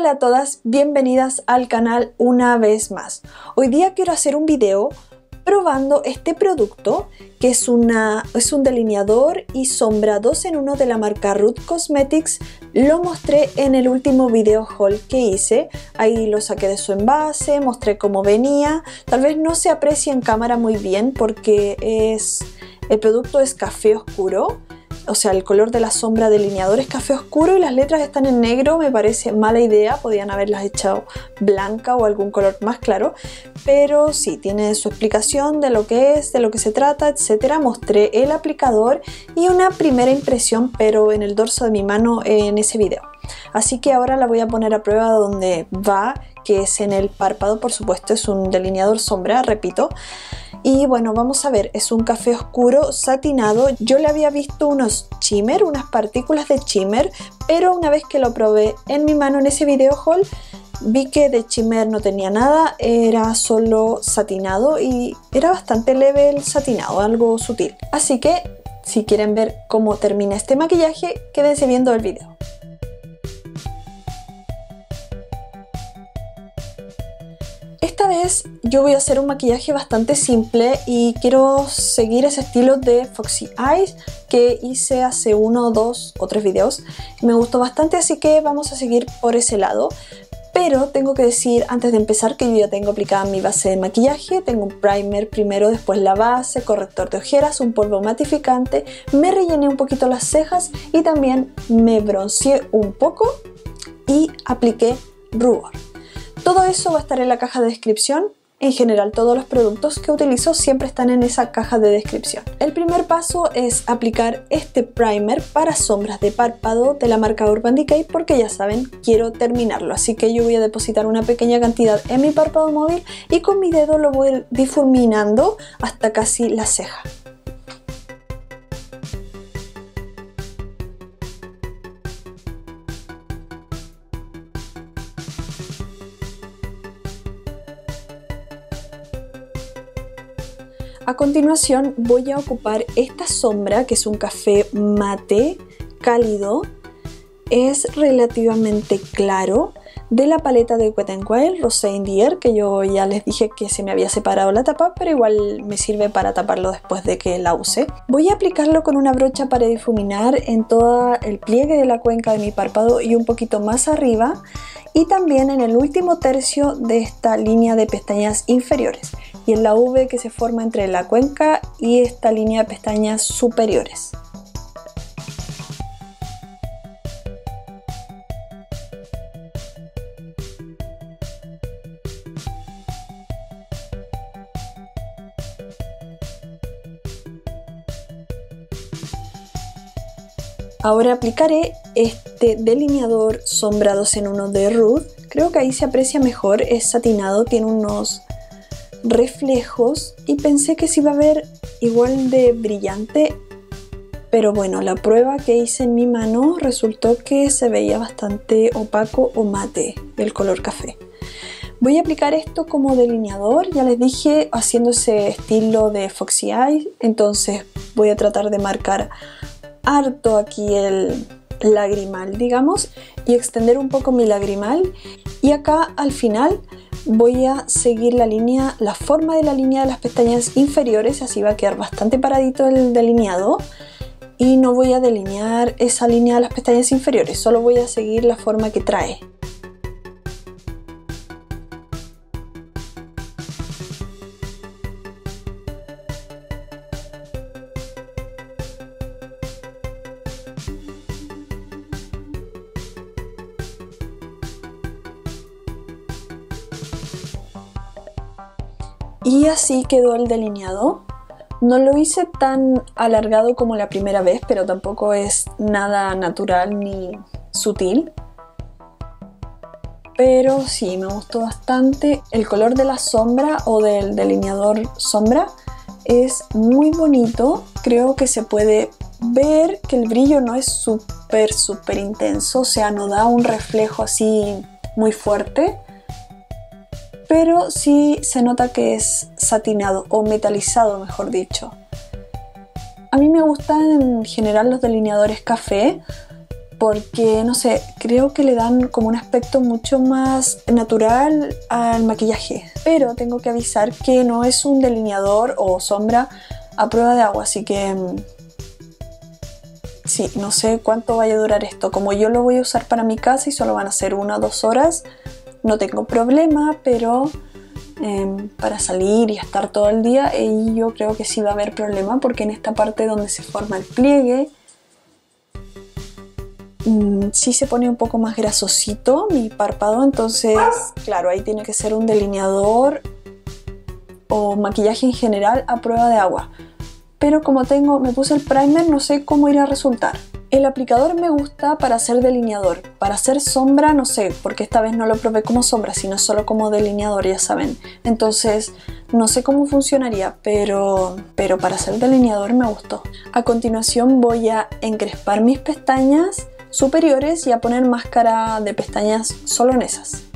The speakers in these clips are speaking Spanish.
Hola a todas, bienvenidas al canal una vez más. Hoy día quiero hacer un video probando este producto que es, una, es un delineador y sombra 2 en 1 de la marca Root Cosmetics. Lo mostré en el último video haul que hice. Ahí lo saqué de su envase, mostré cómo venía. Tal vez no se aprecie en cámara muy bien porque es, el producto es café oscuro o sea, el color de la sombra delineador es café oscuro y las letras están en negro, me parece mala idea, podían haberlas echado blanca o algún color más claro, pero sí, tiene su explicación de lo que es, de lo que se trata, etcétera. Mostré el aplicador y una primera impresión, pero en el dorso de mi mano en ese video. Así que ahora la voy a poner a prueba donde va, que es en el párpado, por supuesto, es un delineador sombra, repito. Y bueno, vamos a ver, es un café oscuro satinado. Yo le había visto unos shimmer, unas partículas de shimmer, pero una vez que lo probé en mi mano en ese video haul, vi que de shimmer no tenía nada, era solo satinado y era bastante leve el satinado, algo sutil. Así que si quieren ver cómo termina este maquillaje, quédense viendo el video. Yo voy a hacer un maquillaje bastante simple y quiero seguir ese estilo de Foxy Eyes que hice hace uno, dos o tres videos. Me gustó bastante así que vamos a seguir por ese lado. Pero tengo que decir antes de empezar que yo ya tengo aplicada mi base de maquillaje, tengo un primer primero, después la base, corrector de ojeras, un polvo matificante, me rellené un poquito las cejas y también me bronceé un poco y apliqué rubor. Todo eso va a estar en la caja de descripción. En general todos los productos que utilizo siempre están en esa caja de descripción. El primer paso es aplicar este primer para sombras de párpado de la marca Urban Decay porque ya saben, quiero terminarlo. Así que yo voy a depositar una pequeña cantidad en mi párpado móvil y con mi dedo lo voy difuminando hasta casi la ceja. A continuación voy a ocupar esta sombra que es un café mate cálido. Es relativamente claro de la paleta de Wet n Wild Rosé Indier que yo ya les dije que se me había separado la tapa pero igual me sirve para taparlo después de que la use. Voy a aplicarlo con una brocha para difuminar en todo el pliegue de la cuenca de mi párpado y un poquito más arriba y también en el último tercio de esta línea de pestañas inferiores y en la V que se forma entre la cuenca y esta línea de pestañas superiores. Ahora aplicaré este delineador sombra 2 en 1 de Ruth. Creo que ahí se aprecia mejor, es satinado, tiene unos reflejos y pensé que se iba a ver igual de brillante pero bueno, la prueba que hice en mi mano resultó que se veía bastante opaco o mate el color café. Voy a aplicar esto como delineador, ya les dije, haciendo ese estilo de Foxy Eye, entonces voy a tratar de marcar harto aquí el lagrimal, digamos, y extender un poco mi lagrimal. Y acá al final voy a seguir la línea, la forma de la línea de las pestañas inferiores, así va a quedar bastante paradito el delineado. Y no voy a delinear esa línea de las pestañas inferiores, solo voy a seguir la forma que trae. Y así quedó el delineado. No lo hice tan alargado como la primera vez, pero tampoco es nada natural ni sutil. Pero sí, me gustó bastante. El color de la sombra o del delineador sombra es muy bonito. Creo que se puede ver que el brillo no es súper, súper intenso. O sea, no da un reflejo así muy fuerte pero sí se nota que es satinado o metalizado, mejor dicho. A mí me gustan en general los delineadores café porque no sé, creo que le dan como un aspecto mucho más natural al maquillaje. Pero tengo que avisar que no es un delineador o sombra a prueba de agua, así que mm, sí, no sé cuánto vaya a durar esto. Como yo lo voy a usar para mi casa y solo van a ser una o dos horas, no tengo problema, pero em, para salir y estar todo el día, yo creo que sí va a haber problema porque en esta parte donde se forma el pliegue, mm, sí se pone un poco más grasosito mi párpado, entonces claro, ahí tiene que ser un delineador o maquillaje en general a prueba de agua pero como tengo, me puse el primer, no sé cómo irá a resultar. El aplicador me gusta para hacer delineador, para hacer sombra no sé, porque esta vez no lo probé como sombra, sino solo como delineador, ya saben. Entonces, no sé cómo funcionaría, pero, pero para hacer delineador me gustó. A continuación voy a encrespar mis pestañas superiores y a poner máscara de pestañas solo en esas.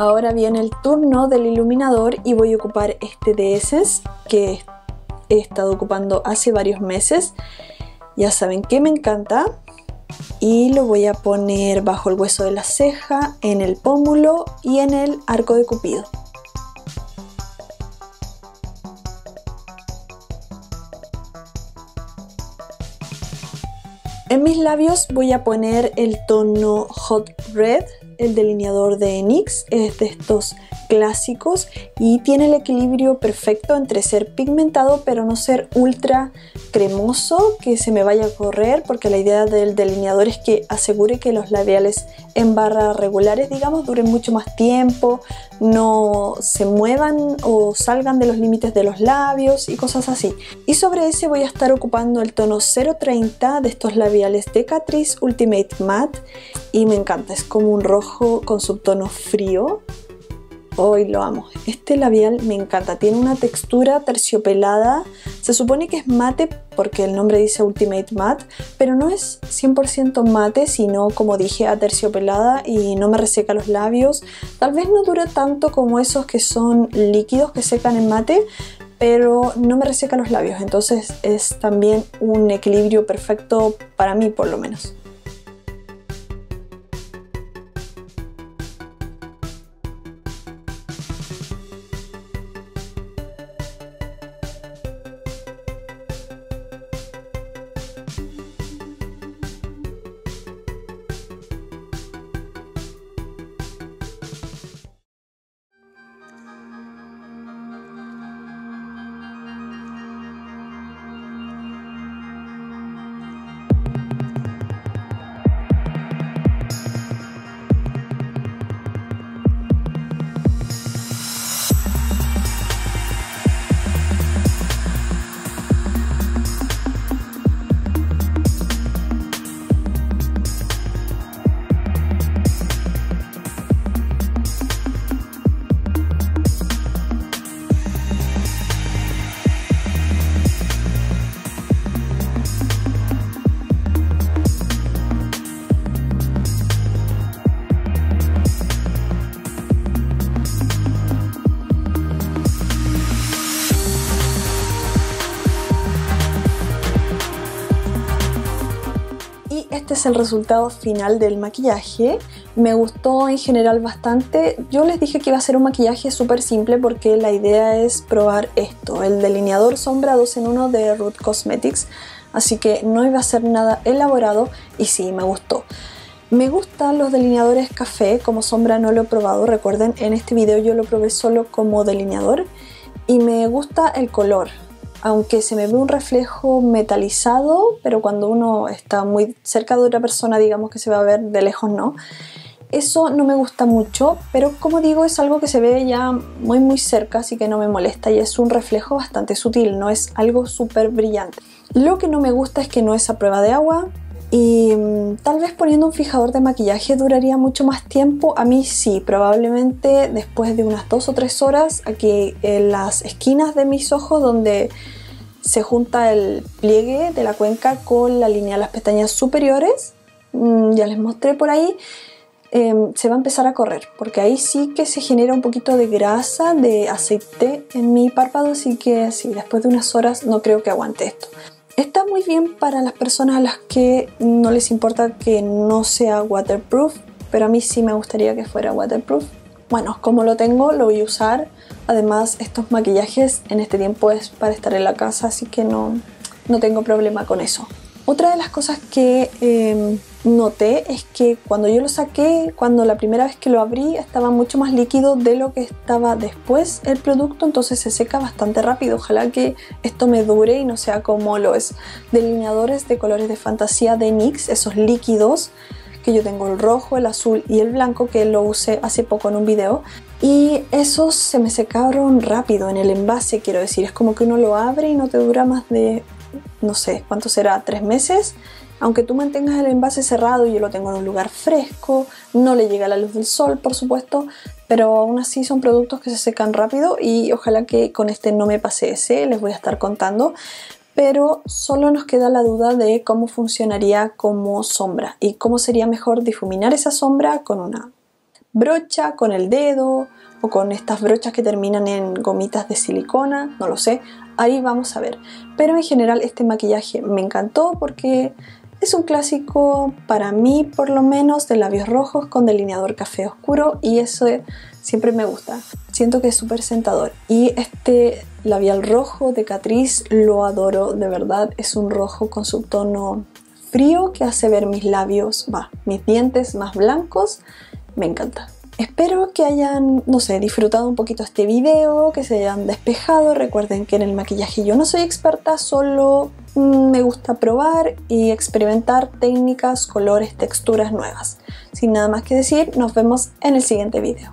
Ahora viene el turno del iluminador y voy a ocupar este DS que he estado ocupando hace varios meses. Ya saben que me encanta. Y lo voy a poner bajo el hueso de la ceja, en el pómulo y en el arco de cupido. En mis labios voy a poner el tono Hot Red el delineador de NYX es de estos clásicos y tiene el equilibrio perfecto entre ser pigmentado pero no ser ultra cremoso que se me vaya a correr porque la idea del delineador es que asegure que los labiales en barra regulares digamos duren mucho más tiempo no se muevan o salgan de los límites de los labios y cosas así. Y sobre ese voy a estar ocupando el tono 030 de estos labiales de Catrice Ultimate Matte y me encanta es como un rojo con subtono frío Hoy lo amo. Este labial me encanta. Tiene una textura terciopelada. Se supone que es mate porque el nombre dice Ultimate Matte, pero no es 100% mate, sino como dije, aterciopelada y no me reseca los labios. Tal vez no dura tanto como esos que son líquidos que secan en mate, pero no me reseca los labios. Entonces es también un equilibrio perfecto para mí por lo menos. Este es el resultado final del maquillaje. Me gustó en general bastante. Yo les dije que iba a ser un maquillaje súper simple porque la idea es probar esto, el delineador sombra 2 en 1 de Root Cosmetics. Así que no iba a ser nada elaborado y sí, me gustó. Me gustan los delineadores café, como sombra no lo he probado, recuerden, en este video yo lo probé solo como delineador y me gusta el color, aunque se me ve un reflejo metalizado, pero cuando uno está muy cerca de otra persona, digamos que se va a ver de lejos, no. Eso no me gusta mucho, pero como digo, es algo que se ve ya muy muy cerca, así que no me molesta y es un reflejo bastante sutil, no es algo súper brillante. Lo que no me gusta es que no es a prueba de agua, y mm, tal vez poniendo un fijador de maquillaje duraría mucho más tiempo. A mí sí, probablemente después de unas dos o tres horas aquí en las esquinas de mis ojos donde se junta el pliegue de la cuenca con la línea de las pestañas superiores. Mm, ya les mostré por ahí. em, se va a empezar a correr, porque ahí sí que se genera un poquito de grasa, de aceite en mi párpado, así que sí, después de unas horas no creo que aguante esto. Está muy bien para las personas a las que no les importa que no sea waterproof, pero a mí sí me gustaría que fuera waterproof. Bueno, como lo tengo, lo voy a usar. Además, estos maquillajes en este tiempo es para estar en la casa, así que no, no tengo problema con eso. Otra de las cosas que em, noté es que cuando yo lo saqué, cuando la primera vez que lo abrí, estaba mucho más líquido de lo que estaba después el producto, entonces se seca bastante rápido. Ojalá que esto me dure y no sea como los delineadores de colores de fantasía de NYX, esos líquidos que yo tengo el rojo, el azul y el blanco que lo usé hace poco en un video y esos se me secaron rápido en el envase, quiero decir, es como que uno lo abre y no te dura más de no sé, ¿cuánto será? ¿Tres meses? Aunque tú mantengas el envase cerrado, yo lo tengo en un lugar fresco, no le llega la luz del sol, por supuesto, pero aún así son productos que se secan rápido y ojalá que con este no me pase ese, les voy a estar contando. Pero solo nos queda la duda de cómo funcionaría como sombra y cómo sería mejor difuminar esa sombra con una brocha, con el dedo o con estas brochas que terminan en gomitas de silicona, no lo sé, ahí vamos a ver. Pero en general este maquillaje me encantó porque es un clásico para mí por lo menos de labios rojos con delineador café oscuro y eso siempre me gusta. Siento que es súper sentador. Y este labial rojo de Catrice lo adoro, de verdad. Es un rojo con su tono frío que hace ver mis labios, va, mis dientes más blancos. Me encanta. Espero que hayan, no sé, disfrutado un poquito este video, que se hayan despejado. Recuerden que en el maquillaje yo no soy experta, solo mm, me gusta probar y experimentar técnicas, colores, texturas nuevas. Sin nada más que decir, nos vemos en el siguiente video.